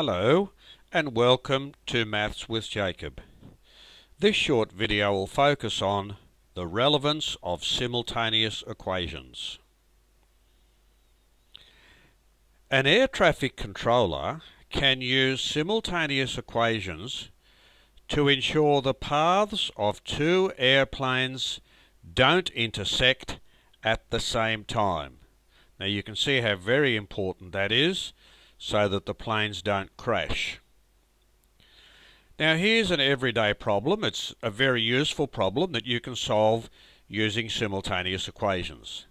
Hello and welcome to Maths with Jacob. This short video will focus on the relevance of simultaneous equations. An air traffic controller can use simultaneous equations to ensure the paths of two airplanes don't intersect at the same time. Now you can see how very important that is so that the planes don't crash. Now here's an everyday problem. It's a very useful problem that you can solve using simultaneous equations.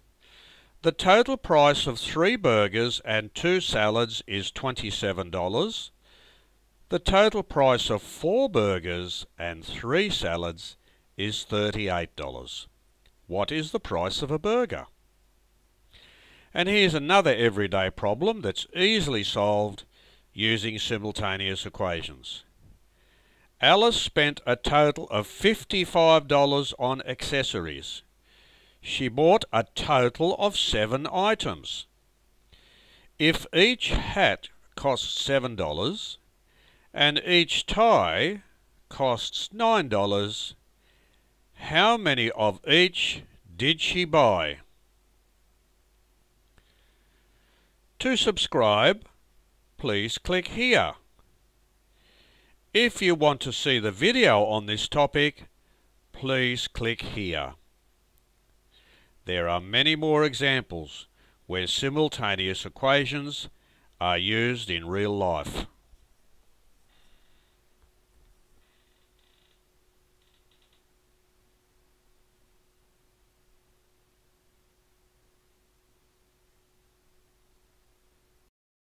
The total price of three burgers and two salads is $27. The total price of four burgers and three salads is $38. What is the price of a burger? And here's another everyday problem that's easily solved using simultaneous equations. Alice spent a total of $55 on accessories. She bought a total of seven items. If each hat costs $7 and each tie costs $9, how many of each did she buy? To subscribe, please click here. If you want to see the video on this topic, please click here. There are many more examples where simultaneous equations are used in real life.